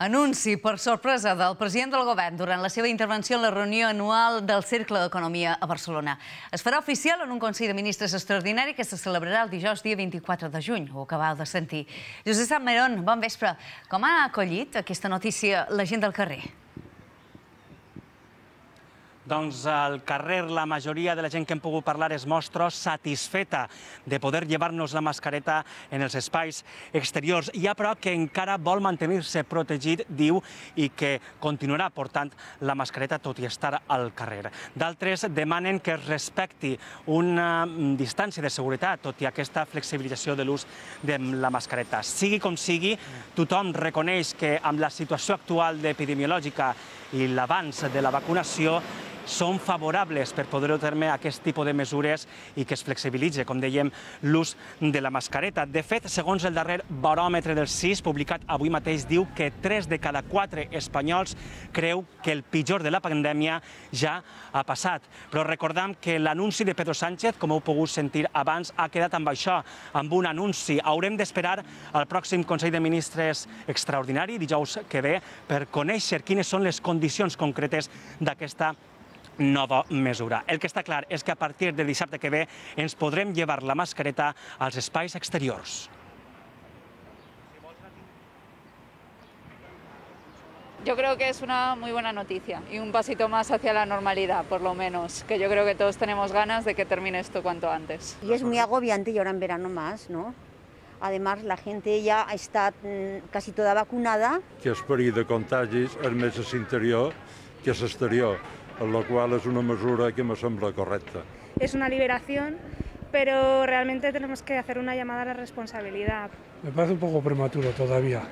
Anunci per sorpresa del president del govern durant la seva intervenció en la reunió anual del Cercle d'Economia a Barcelona. Es farà oficial en un Consell de Ministres extraordinari que se celebrarà el dijous dia 24 de juny, ho acabau de sentir. Josep Sant Meron, bon vespre. Com ha acollit aquesta notícia la gent del carrer? Doncs al carrer la majoria de la gent que hem pogut parlar es mostra satisfeta de poder llevar-nos la mascareta en els espais exteriors. Hi ha, però, que encara vol mantenir-se protegit, diu, i que continuarà portant la mascareta tot i estar al carrer. D'altres demanen que es respecti una distància de seguretat, tot i aquesta flexibilització de l'ús de la mascareta. Sigui com sigui, tothom reconeix que amb la situació actual d'epidemiològica i l'avanç de la vacunació són favorables per poder dur terme aquest tipus de mesures i que es flexibilitzi, com dèiem, l'ús de la mascareta. De fet, segons el darrer baròmetre del CIS, publicat avui mateix, diu que 3 de cada 4 espanyols creu que el pitjor de la pandèmia ja ha passat. Però recordam que l'anunci de Pedro Sánchez, com heu pogut sentir abans, ha quedat amb això, amb un anunci. Haurem d'esperar al pròxim Consell de Ministres extraordinari, dijous que ve, per conèixer quines són les condicions concretes d'aquesta nova mesura. El que està clar és que a partir de dissabte que ve ens podrem llevar la mascareta als espais exteriors. Yo creo que es una muy buena noticia y un pasito más hacia la normalidad, por lo menos, que yo creo que todos tenemos ganas de que termine esto cuanto antes. Y es muy agobiante y ahora en verano más, ¿no? Además, la gente ya está mm, casi toda vacunada. que el perill de contagis és més a l'interior que a l'exterior, la qual és una mesura que me sembla correcta. es una liberación, pero realmente tenemos que hacer una llamada a la responsabilidad. Me parece un poco prematuro todavía,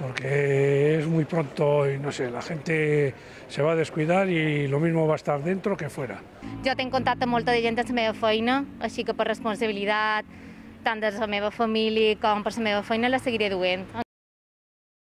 porque es muy pronto y no sé, la gente se va a descuidar y lo mismo va a estar dentro que fuera. Jo tinc contacte amb molta de gent de la meva feina, així que per responsabilitat tant de la meva família com per la meva feina la seguiré duent.